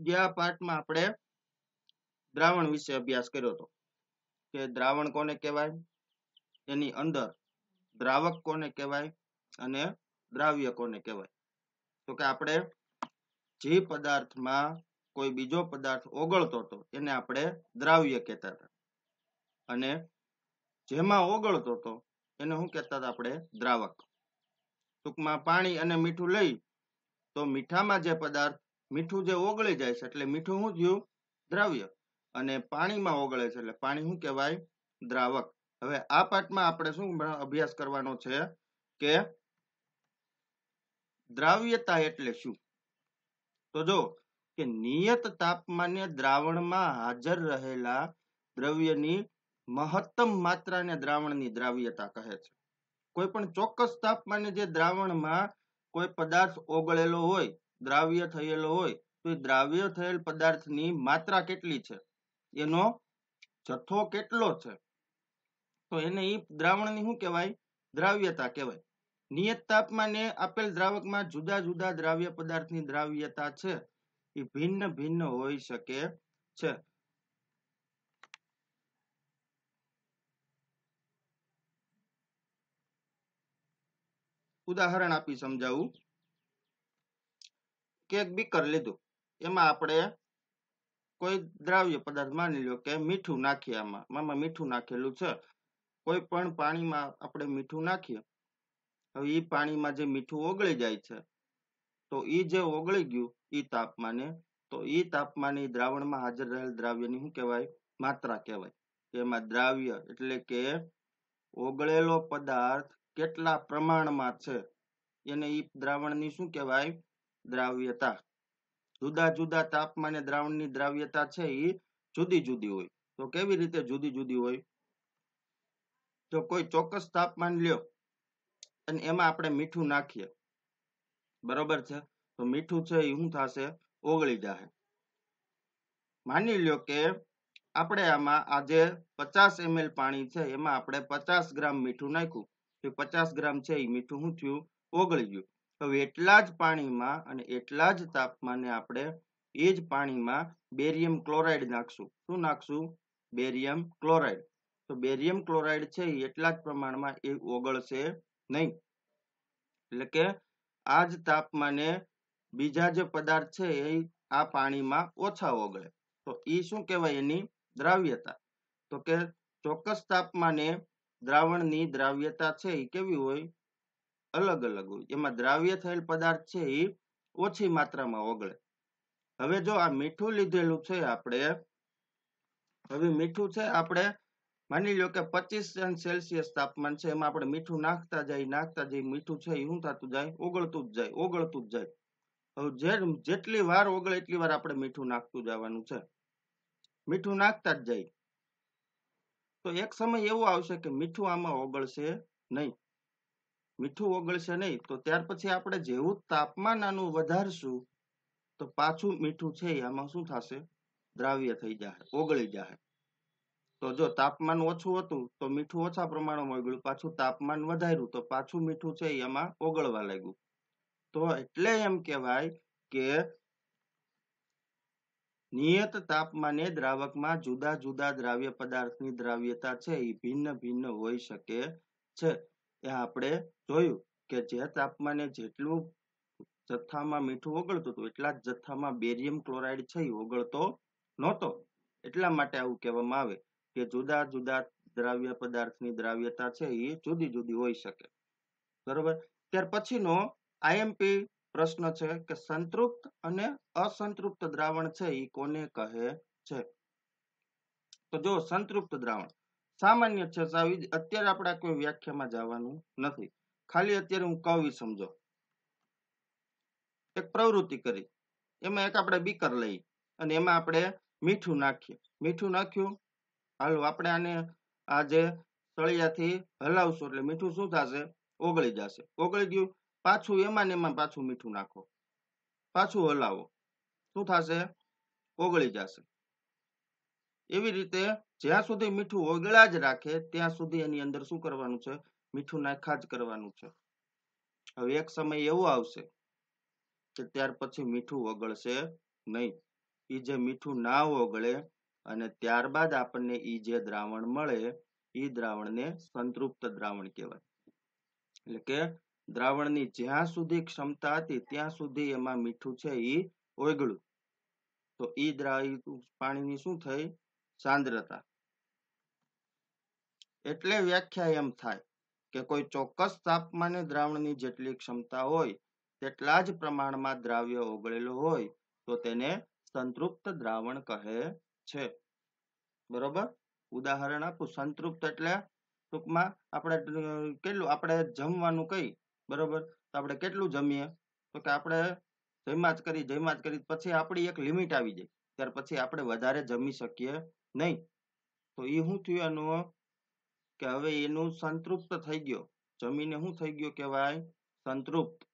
ગયા પાઠમાં આપણે દ્રાવણ વિશે અભ્યાસ કર્યો હતો, કે દ્રાવણ કોને કહેવાય, એની અંદર દ્રાવક કોને કહેવાય અને દ્રાવ્ય કોને કહેવાય. તો કે આપણે જે પદાર્થમાં કોઈ બીજો પદાર્થ ઓગળતો હતો, એને આપણે દ્રાવ્ય કહેતા હતા. અને જેમાં ઓગળતો હતો, એને શું કહેતા હતા આપણે, દ્રાવક. ટૂંકમાં પાણી અને મીઠું લઈ, તો મીઠામાં જે પદાર્થ મીઠું જે ઓગળી જાય છે એટલે મીઠું શું થયું? દ્રાવ્ય. અને પાણીમાં ઓગળે છે એટલે પાણી શું કહેવાય? દ્રાવક. હવે આ પાઠમાં આપણે શું અભ્યાસ કરવાનો છે કે દ્રાવ્યતા એટલે શું? તો જો કે નિયત તાપમાને દ્રાવણમાં હાજર રહેલા દ્રવ્યની મહત્તમ માત્રાને દ્રાવણની દ્રાવ્યતા કહે છે. કોઈ પણ ચોક્કસ તાપમાને જે દ્રાવણમાં કોઈ પદાર્થ ઓગળેલો હોય દ્રાવ્ય થયેલો હોય તો એ દ્રાવ્ય થયેલ પદાર્થની માત્રા કેટલી છે? એનો જથ્થો કેટલો છે? તો એને એ દ્રાવણની શું કહેવાય? દ્રાવ્યતા કહેવાય. નિયત તાપમાને આપેલ દ્રાવકમાં જુદા જુદા દ્રાવ્ય પદાર્થની દ્રાવ્યતા છે. એ ભિન્ન ભિન્ન હોઈ શકે છે. ઉદાહરણ આપી સમજાવું. કે બીકર લીધું. એમાં આપણે કોઈ દ્રાવ્ય પદાર્થ માની લો કે મીઠું નાખીએ આમાં. આમાં મીઠું નાખેલું છે. કોઈ પણ પાણીમાં આપણે મીઠું નાખીએ. હવે એ પાણીમાં જે મીઠું ઓગળી જાય છે, તો એ જે ઓગળી ગયું એ તાપમાને, તો એ તાપમાને દ્રાવણમાં હાજર રહેલ દ્રાવ્યની શું કહેવાય? માત્રા કહેવાય. એમાં દ્રાવ્ય એટલે કે ઓગળેલો પદાર્થ કેટલા પ્રમાણમાં છે? એને એ દ્રાવણની શું કહેવાય? દ્રાવ્યતા. જુદા જુદા તાપમાને દ્રાવણની દ્રાવ્યતા છે એ જુદી જુદી હોય. તો કેવી રીતે જુદી જુદી હોય? તો કોઈ ચોક્કસ તાપમાન લ્યો, અને એમાં આપણે મીઠું નાખીએ. બરોબર છે? તો મીઠું છે એ શું થશે? ઓગળી જશે માની લ્યો કે આપણે આમાં આજે પચાસ એમએલ પાણી છે, એમાં આપણે પચાસ ગ્રામ મીઠું નાખ્યું. તો પચાસ ગ્રામ છે એ મીઠું શું થયું? ઓગળી ગયું. હવે એટલા જ પાણીમાં અને એટલા જ તાપમાને આપણે એ જ પાણીમાં બેરિયમ ક્લોરાઇડ નાખશું. શું નાખશું? Barium chloride. તો બેરિયમ ક્લોરાઇડ છે એટલા જ પ્રમાણમાં એ ઓગળશે નહીં. એટલે કે આ જ તાપમાને બીજા જે પદાર્થ છે એ આ પાણીમાં ઓછા ઓગળે. તો એ શું કહેવાય એની? દ્રાવ્યતા. તો કે ચોક્કસ તાપમાને દ્રાવણની દ્રાવ્યતા છે એ કેવી હોય? અલગ અલગ હોય. એમાં દ્રાવ્ય થયેલ પદાર્થ છે એ ઓછી માત્રામાં ઓગળે. હવે જો આ મીઠું લીધેલું છે આપણે, હવે મીઠું છે આપણે, માની લો કે પચીસ સેલ્સિયસ તાપમાન છે, એમાં આપણે મીઠું નાખતા જાય નાખતા જાય મીઠું છે એ શું થતું જાય? ઓગળતું જ જાય, ઓગળતું જ જાય. હવે જેટલી વાર ઓગળે એટલી વાર આપણે મીઠું નાખતું જવાનું છે. મીઠું નાખતા જ જાય તો એક સમય એવો આવશે કે મીઠું આમાં ઓગળશે નહીં. મીઠું ઓગળશે નહીં. તો ત્યાર પછી આપણે જેવું તાપમાન આનું વધારશું, તો પાછું મીઠું છે આમાં શું થશે? દ્રાવ્ય થઈ જશે ઓગળી જશે તો જો તાપમાન ઓછું હતું, તો મીઠું ઓછા પ્રમાણમાં ઓગળ્યું. પાછું તાપમાન વધાર્યું, તો પાછું મીઠું છે એમાં ઓગળવા લાગ્યું. તો એટલે એમ કહેવાય કે નિયત તાપમાને દ્રાવકમાં જુદા જુદા દ્રાવ્ય પદાર્થની દ્રાવ્યતા છે એ ભિન્ન ભિન્ન હોઈ શકે છે. એ આપણે જોયું કે જે તાપમાને જેટલું જથ્થામાં મીઠું ઓગળતું હતું, એટલા જ જથ્થામાં બેરિયમ ક્લોરાઇડ છે એ ઓગળતો નહોતો. એટલા માટે આવું કહેવામાં આવે કે જુદા જુદા દ્રાવ્ય પદાર્થની દ્રાવ્યતા છે એ જુદી જુદી હોઈ શકે. બરોબર? ત્યાર પછીનો આઈએમપી પ્રશ્ન છે કે સંતૃપ્ત અને અસંતૃપ્ત દ્રાવણ છે એ કોને કહે છે? તો જો સંતૃપ્ત દ્રાવણ સામાન્ય છે અત્યારે આપણે કોઈ વ્યાખ્યામાં જવાનું નથી. ખાલી અત્યારે હું કવિ સમજો. એક પ્રવૃત્તિ કરી. એમાં એક આપણે બીકર લઈ અને એમાં આપણે મીઠું નાખીએ. મીઠું નાખ્યું. હાલ, આપણે આને આજે સળિયાથી હલાવશું એટલે મીઠું શું થશે? ઓગળી જશે. ઓગળી ગયું. પાછું એમાં ને એમાં પાછું મીઠું નાખો. પાછું હલાવો. શું થશે? ઓગળી જશે. એવી રીતે જ્યાં સુધી મીઠું ઓગળા જ રાખે, ત્યાં સુધી એની અંદર શું કરવાનું છે? મીઠું નાખા જ કરવાનું છે. હવે એક સમય એવો આવશે કે ત્યાર પછી મીઠું ઓગળશે નહીં. એ જે મીઠું ના ઓગળે અને ત્યારબાદ આપણને એ જે દ્રાવણ મળે એ દ્રાવણને સંતૃપ્ત દ્રાવણ કહેવાય. એટલે કે દ્રાવણની જ્યાં સુધી ક્ષમતા હતી, ત્યાં સુધી એમાં મીઠું છે એ ઓગળ્યું. તો એ પાણીની શું થઈ? સાંદ્રતા. એટલે વ્યાખ્યા એમ થાય કે કોઈ ચોક્કસ તાપમાને દ્રાવણની જેટલી ક્ષમતા હોય, તેટલા જ પ્રમાણમાં દ્રાવ્ય ઓગળેલું હોય, તો તેને સંતૃપ્ત દ્રાવણ કહે છે. બરોબર? ઉદાહરણ આપું. સંતૃપ્ત એટલે ટૂંકમાં આપણે, કેટલું? આપણે જમવાનું કઈ, બરોબર? તો આપણે કેટલું જમીએ? તો કે આપણે જમ્યા જ કરી, જમ્યા જ કરી, પછી આપણી એક લિમિટ આવી જાય. ત્યાર પછી આપણે વધારે જમી શકીએ નહીં. તો એ શું થયું? એનું કે હવે એનું સંતૃપ્ત થઈ ગયો. જમીને શું થઈ ગયો કહેવાય? સંતૃપ્ત.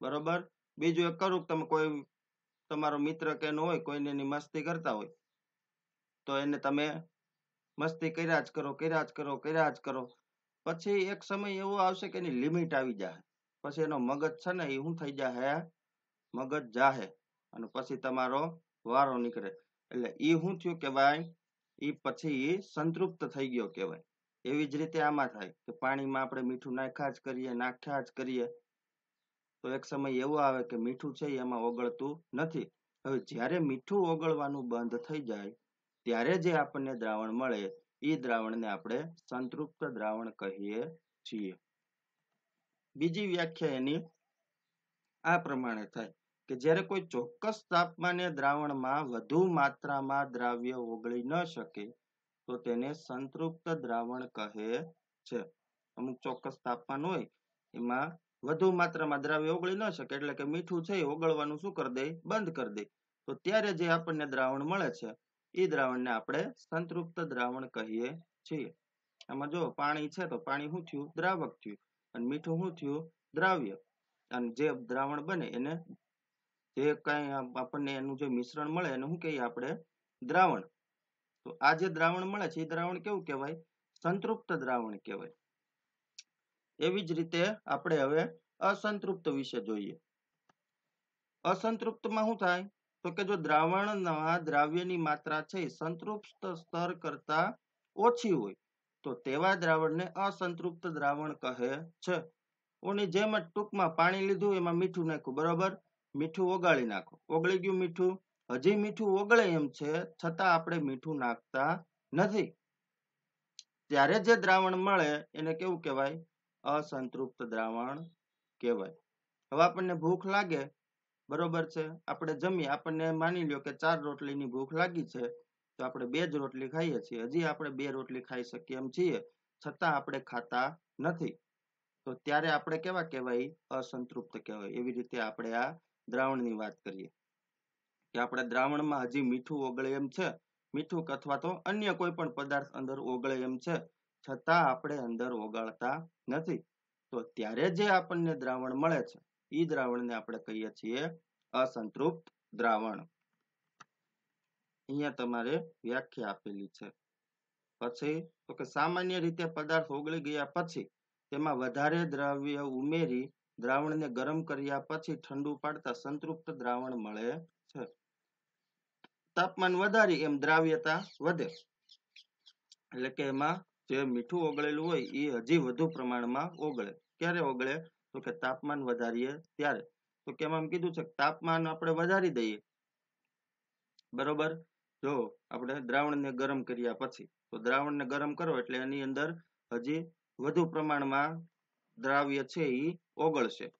બરોબર? બીજું એક કરું તમે કોઈ, તમારો મિત્ર કે ન હોય, કોઈને એની મસ્તી કરતા હોય, તો એને તમે મસ્તી કર્યા જ કરો, કર્યા જ કરો, કર્યા જ કરો. પછી એક સમય એવો આવશે કે એની લિમિટ આવી જાય. પછી એનો મગજ છે ને, એ શું થઈ જાય મગજ જાહે. અને પછી તમારો વારો નીકળે. એટલે એ શું થયું કહેવાય? એ પછી સંતૃપ્ત થઈ ગયો કહેવાય. એવી જ રીતે આમાં થાય કે પાણીમાં આપણે મીઠું નાખ્યા જ કરીએ, નાખ્યા જ કરીએ, તો એક સમય એવો આવે કે મીઠું છે એમાં ઓગળતું નથી. હવે જ્યારે મીઠું ઓગળવાનું બંધ થઈ જાય, ત્યારે જે આપણને દ્રાવણ મળે એ દ્રાવણને આપણે સંતૃપ્ત દ્રાવણ કહીએ છીએ. બીજી વ્યાખ્યા એની આ પ્રમાણે થાય કે જ્યારે કોઈ ચોક્કસ તાપમાને દ્રાવણમાં વધુ માત્રામાં દ્રાવ્ય ઓગળી ન શકે તો તેને સંતૃપ્ત દ્રાવણ કહે છે. અમુક ચોક્કસ તાપમાન હોય, એમાં વધુ માત્રામાં દ્રાવ્ય ઓગળી ન શકે, એટલે કે મીઠું છે ઓગળવાનું શું કરી દે? બંધ કરી દે. તો ત્યારે જે આપણને દ્રાવણ મળે છે, એ દ્રાવણને આપણે સંતૃપ્ત દ્રાવણ કહીએ છીએ. આમાં જો પાણી છે, તો પાણી શું થયું? દ્રાવક થયું. અને મીઠું શું થયું? દ્રાવ્ય. અને જે દ્રાવણ બને એને, જે કઈ આપણને એનું જે મિશ્રણ મળે, એને શું કહીએ આપણે? દ્રાવણ. તો આ જે દ્રાવણ મળે છે, એ દ્રાવણ કેવું કહેવાય? સંતૃપ્ત દ્રાવણ કહેવાય. એવી જ રીતે આપણે હવે અસંતૃપ્ત વિશે જોઈએ. અસંતૃપ્તમાં શું થાય? તો કે જો દ્રાવણના દ્રાવ્યની માત્રા છે, સંતૃપ્ત સ્તર કરતા ઓછી હોય, તો તેવા દ્રાવણને અસંતૃપ્ત દ્રાવણ કહે છે. ઓની જેમ ટૂંકમાં પાણી લીધું, એમાં મીઠું નાખ્યું, બરોબર? મીઠું ઓગાળી નાખો. ઓગળી ગયું મીઠું? હજી મીઠું ઓગળે એમ છે, છતાં આપણે મીઠું નાખતા નથી. ત્યારે જે દ્રાવણ મળે, એને કેવું કહેવાય? અસંતૃપ્ત દ્રાવણ કહેવાય. હવે આપણને ભૂખ લાગે, બરોબર છે? આપણે જમીએ, આપણને માની લ્યો કે ચાર રોટલીની ભૂખ લાગી છે, તો આપણે બે જ રોટલી ખાઈએ છીએ. હજી આપણે બે રોટલી ખાઈ શકીએ એમ છીએ, છતાં આપણે ખાતા નથી. તો ત્યારે આપણે કેવા કહેવાય? અસંતૃપ્ત કહેવાય. એવી રીતે આપણે આ દ્રાવણની વાત કરીએ. કે આપણે દ્રાવણમાં હજી મીઠું ઓગળે એમ છે? મીઠું અથવા તો અન્ય કોઈ પણ પદાર્થ અંદર ઓગળે એમ છે? છતાં આપણે અંદર ઓગાળતા નથી. તો ત્યારે જે આપણને દ્રાવણ મળે છે એ દ્રાવણને આપણે કહીએ છીએ અસંતૃપ્ત દ્રાવણ. અહીંયા તમારે વ્યાખ્યા આપેલી છે. પછી, તો કે સામાન્ય રીતે પદાર્થ ઓગળી ગયા પછી, તેમાં વધારે દ્રવ્ય ઉમેરી દ્રાવણને ગરમ કર્યા પછી ઠંડુ પાડતા સંતૃપ્ત દ્રાવણ મળે છે. તાપમાન વધારી એમ દ્રાવ્યતા વધે. એટલે કે એમાં જે મીઠું ઓગળેલું હોય એ હજી વધુ પ્રમાણમાં ઓગળે. ક્યારે ઓગળે? તો કે તાપમાન વધારીએ ત્યારે. તો કેમ આમ કીધું છે તાપમાન આપણે વધારી દઈએ. બરોબર? જો આપણે દ્રાવણને ગરમ કર્યા પછી. તો દ્રાવણને ગરમ કરો એટલે એની અંદર હજી વધુ પ્રમાણમાં દ્રાવ્ય છે એ ઓગળશે.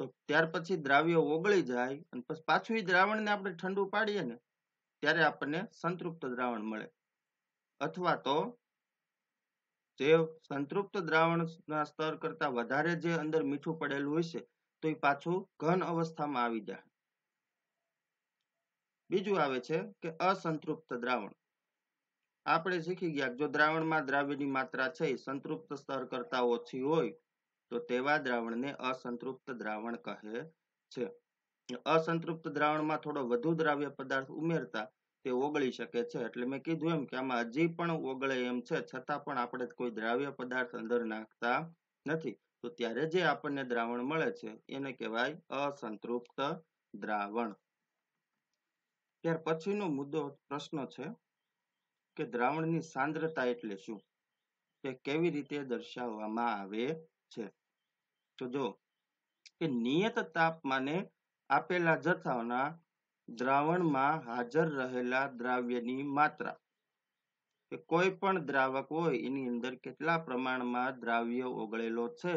તો ત્યાર પછી દ્રાવ્ય ઓગળી જાય અને પછી પાછું એ દ્રાવણને આપણે ઠંડુ પાડીએ ને, ત્યારે આપણને સંતૃપ્ત દ્રાવણ મળે. અથવા તો જે સંતૃપ્ત દ્રાવણના સ્તર કરતા વધારે જે અંદર મીઠું પડેલું હોય છે, તો એ પાછું ઘન અવસ્થામાં આવી જાય. બીજું આવે છે કે અસંતૃપ્ત દ્રાવણ. આપણે શીખી ગયા જો દ્રાવણમાં દ્રાવ્યની માત્રા છે સંતૃપ્ત સ્તર કરતા ઓછી હોય તો તેવા દ્રાવણને અસંતૃપ્ત દ્રાવણ કહે છે. અસંતૃપ્ત દ્રાવણમાં થોડો વધુ દ્રાવ્ય પદાર્થ ઉમેરતા તે ઓગળી શકે છે. એટલે મેં કીધું એમ કે આમાં હજી પણ ઓગળે એમ છે, છતાં પણ આપણે કોઈ દ્રાવ્ય પદાર્થ અંદર નાખતા નથી. તો ત્યારે જે આપણને દ્રાવણ મળે છે, એને કહેવાય અસંતૃપ્ત દ્રાવણ. ત્યાર પછીનો મુદ્દો પ્રશ્ન છે કે દ્રાવણની સાંદ્રતા એટલે શું? તે કેવી રીતે દર્શાવવામાં આવે? છે. તો જો, કે નિયત તાપમાને આપેલા જથ્થાના દ્રાવણમાં હાજર રહેલા દ્રાવ્યની માત્રા. કે કોઈ પણ દ્રાવક હોય, એની અંદર કેટલા પ્રમાણમાં દ્રાવ્ય ઓગળેલો છે,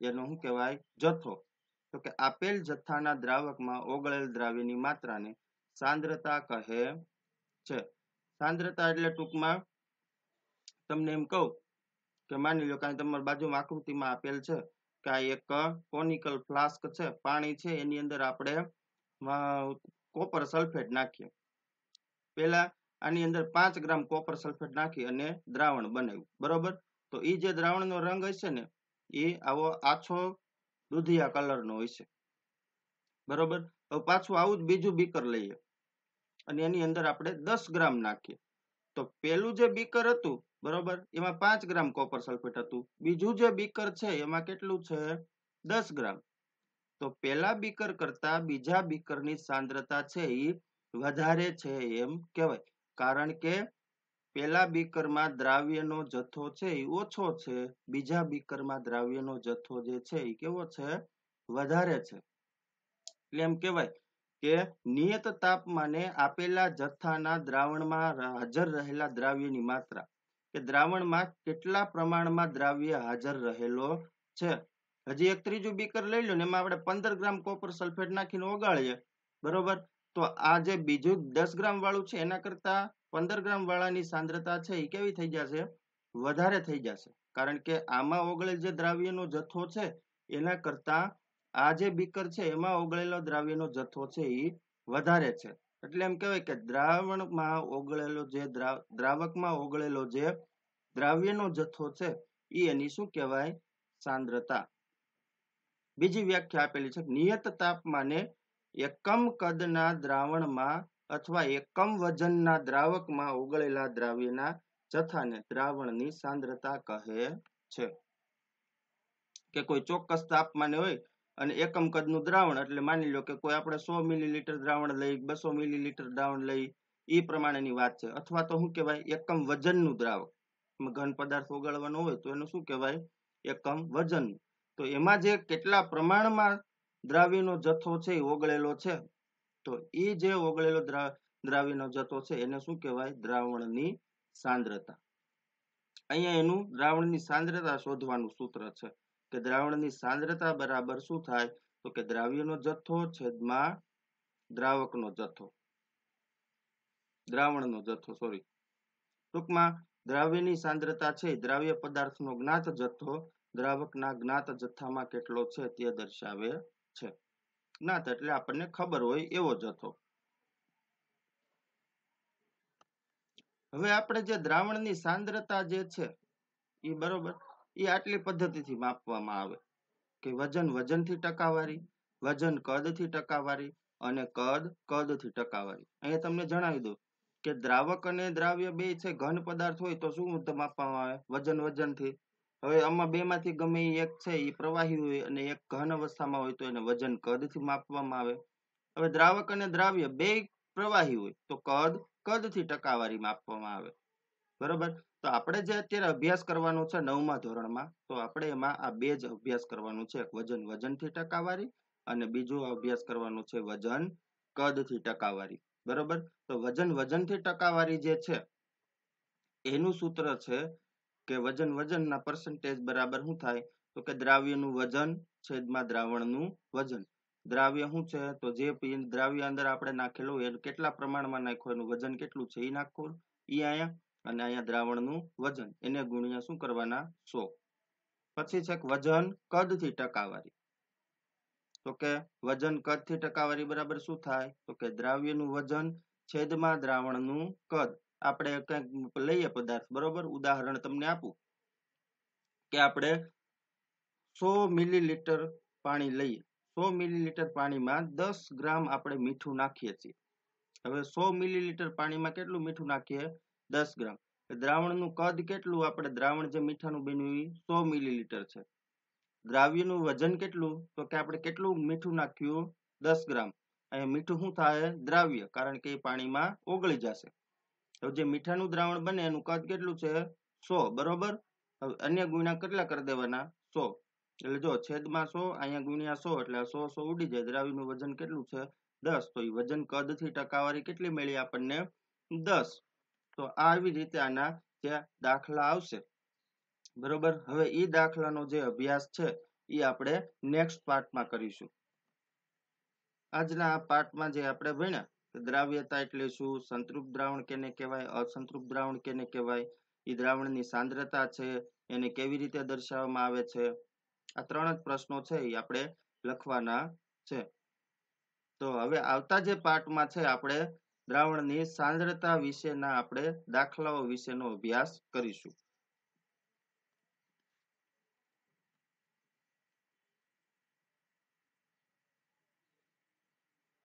એનો શું કહેવાય? જથ્થો. તો કે આપેલ જથ્થાના દ્રાવકમાં ઓગળેલ દ્રાવ્યની માત્રાને સાંદ્રતા કહે છે. સાંદ્રતા એટલે ટૂંકમાં તમને એમ કહું કે માની લો કાંઈ તમારી બાજુમાં આકૃતિમાં આપેલ છે કે આ એક કોનિકલ ફ્લાસ્ક છે, પાણી છે, એની અંદર આપણે કોપર સલ્ફેટ નાખીએ. પેલા આની અંદર પાંચ ગ્રામ કોપર સલ્ફેટ નાખી અને દ્રાવણ બનાવ્યું. બરોબર? તો એ જે દ્રાવણનો રંગ હશે ને એ આવો આછો દૂધિયા કલરનો હોય છે બરોબર? હવે પાછું આવું જ બીજું બીકર લઈએ. અને એની અંદર આપણે દસ ગ્રામ નાખીએ. તો પહેલું જે બીકર હતું, બરોબર? એમાં પાંચ ગ્રામ કોપર સલ્ફેટ હતું. બીજું જે બીકર છે, એમાં કેટલું છે? દસ ગ્રામ. તો પેલા બીકર કરતા બીજા બીકરની સાંદ્રતા છે એ વધારે છે એમ કહેવાય. કારણ કે પેલા બીકરમાં દ્રાવ્યનો જથ્થો છે એ ઓછો છે. બીજા બીકરમાં દ્રાવ્યનો જથ્થો જે છે એ કેવો છે? વધારે છે. એટલે એમ કહેવાય. કે નિયત તાપમાને આપેલા જથ્થાના દ્રાવણમાં હાજર રહેલા દ્રાવ્યની માત્રા. કે દ્રાવણમાં કેટલા પ્રમાણમાં દ્રાવ્ય હાજર રહેલો છે? હજી એક ત્રીજું બીકર લઈ લો ને એમાં આપણે પંદર ગ્રામ કોપર સલ્ફેટ નાખીને ઓગાળીએ. બરોબર? તો આ જે બીજું દસ ગ્રામ વાળું છે, એના કરતા પંદર ગ્રામ વાળાની સાંદ્રતા છે એ કેવી થઈ જશે? વધારે થઈ જશે. કારણ કે આમાં ઓગળેલ જે દ્રાવ્યનો જથ્થો છે, એના કરતા આ જે બીકર છે, એમાં ઓગળેલો દ્રાવ્યનો જથ્થો છે એ વધારે છે. એટલે એમ કહેવાય કે દ્રાવણમાં ઓગળેલો જે દ્રાવકમાં ઓગળેલો જે દ્રાવ્યનો જથ્થો છે એ એની શું કહેવાય? સાંદ્રતા. બીજી વ્યાખ્યા આપેલી છે નિયત તાપમાને એકમ કદના દ્રાવણમાં અથવા એકમ વજનના દ્રાવકમાં ઓગળેલા દ્રાવ્યના જથ્થાને દ્રાવણની સાંદ્રતા કહે છે. કે કોઈ ચોક્કસ તાપમાને હોય અને એકમ કદનું દ્રાવણ, એટલે માની લો કે કોઈ આપણે સો મિલીલીટર દ્રાવણ લઈ, બસો મિલીલીટર દ્રાવણ લઈ એ પ્રમાણેની વાત છે. અથવા તો શું કહેવાય? એકમ વજનનું દ્રાવણ. ઘન પદાર્થ ઓગાળવાનો હોય તો એનું શું કહેવાય? એકમ વજન. તો એમાં જે કેટલા પ્રમાણમાં દ્રાવ્યનો જથ્થો છે એ ઓગળેલો છે, તો એ જે ઓગળેલો દ્રાવ્યનો જથ્થો છે એને શું કહેવાય? દ્રાવણની સાંદ્રતા. અહીંયા એનું દ્રાવણની સાંદ્રતા શોધવાનું સૂત્ર છે. કે દ્રાવણની સાંદ્રતા બરાબર શું થાય? તો કે દ્રાવ્યનો જથ્થો છેદમાં દ્રાવકનો જથ્થો. દ્રાવણનો જથ્થો સોરી ટૂંકમાં, દ્રાવ્યની સાંદ્રતા છે દ્રાવ્ય પદાર્થનો જ્ઞાત જથ્થો, દ્રાવકના જ્ઞાત જથ્થામાં કેટલો છે તે દર્શાવે છે. જ્ઞાત એટલે આપણને ખબર હોય એવો જથ્થો. હવે આપણે જે દ્રાવણની સાંદ્રતા જે છે એ બરોબર? એ આટલી પદ્ધતિથી માપવામાં આવે કે વજન વજનથી ટકાવારી, વજન કદથી ટકાવારી અને કદ કદથી ટકાવારી. અહીંયા તમને જણાવી દઉં કે દ્રાવક અને દ્રાવ્ય બે છે, ઘન પદાર્થ હોય તો શું માપવામાં આવે? વજન વજનથી. હવે આમાં બે માંથી ગમે એક છે એ પ્રવાહી હોય અને એક ઘન અવસ્થામાં હોય તો એને વજન કદથી માપવામાં આવે. હવે દ્રાવક અને દ્રાવ્ય બે પ્રવાહી હોય તો કદ કદથી ટકાવારી માપવામાં આવે. બરોબર? તો આપણે જે અત્યારે અભ્યાસ કરવાનો છે નવમા ધોરણમાં, તો આપણે એમાં આ બે જ અભ્યાસ કરવાનું છે. વજન, વજનથી ટકાવારી અને બીજું અભ્યાસ કરવાનો છે વજન, કદથી ટકાવારી. બરોબર? તો વજન, વજનથી ટકાવારી જે છે, એનું સૂત્ર છે કે વજન, વજનના પર્સન્ટેજ બરાબર શું થાય? તો કે દ્રાવ્યનું વજન છેદમાં દ્રાવણનું વજન. દ્રાવ્ય શું છે? તો જે દ્રાવ્ય અંદર આપણે નાખેલું એ કેટલા પ્રમાણમાં નાખ્યું એનું વજન કેટલું છે? એ નાખવું એ અહીંયા અને અહીંયા દ્રાવણનું વજન, એને ગુણ્યા શું કરવાના? સો. પછી છે વજન કદથી ટકાવારી? તો કે વજન કદથી ટકાવારી બરાબર શું થાય? તો કે દ્રાવ્યનું વજન છેદમાં દ્રાવણનું કદ. આપણે કંઈક લઈએ પદાર્થ, બરોબર? ઉદાહરણ તમને આપું. કે આપણે સો મિલીલીટર પાણી લઈએ. સો મિલીલીટર પાણીમાં દસ ગ્રામ આપણે મીઠું નાખીએ છીએ. હવે સો મિલીલીટર પાણીમાં કેટલું મીઠું નાખીએ? દસ ગ્રામ. દ્રાવણનું કદ કેટલું? આપણે દ્રાવણ જે મીઠાનું બન્યું સો મિલીલીટર છે. દ્રાવ્યનું વજન કેટલું? તો કે આપણે કેટલું મીઠું નાખ્યું? દસ ગ્રામ. અહીંયા મીઠું શું થાય? દ્રાવ્ય. કારણ કે એ પાણીમાં ઓગળી જશે. હવે જે મીઠાનું દ્રાવણ બને એનું કદ કેટલું છે? સો. બરોબર? હવે અન્ય ગુણ્યા કેટલા કરી દેવાના? સો. એટલે જો છેદમાં સો, અહીંયા ગુણ્યા સો, એટલે સો સો ઉડી જાય. દ્રાવ્યનું વજન કેટલું છે? દસ. તો એ વજન કદથી ટકાવારી કેટલી મળી આપણને? દસ. તો આવી રીતે આના જે દાખલા આવશે. બરોબર? હવે એ દાખલાનો જે અભ્યાસ છે એ આપણે નેક્સ્ટ પાર્ટમાં કરીશું. આજના આ પાર્ટમાં જે આપણે ભણ્યા દ્રાવ્યતા એટલે શું, સંતૃપ્ત દ્રાવણ કેને કહેવાય, અસંતૃપ્ત દ્રાવણ કેને કહેવાય એ દ્રાવણની સાંદ્રતા છે, એને કેવી રીતે દર્શાવવામાં આવે છે? આ ત્રણ જ પ્રશ્નો છે એ આપણે લખવાના છે. તો હવે આવતા જે પાર્ટમાં છે, આપણે દ્રાવણની સાંદ્રતા વિશેના આપણે દાખલાઓ વિશેનો અભ્યાસ કરીશું.